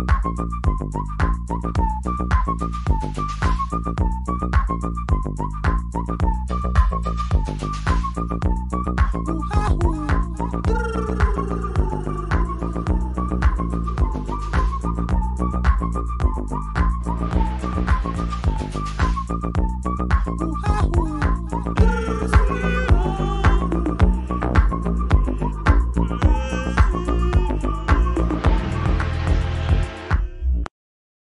Ooh, ah, ooh.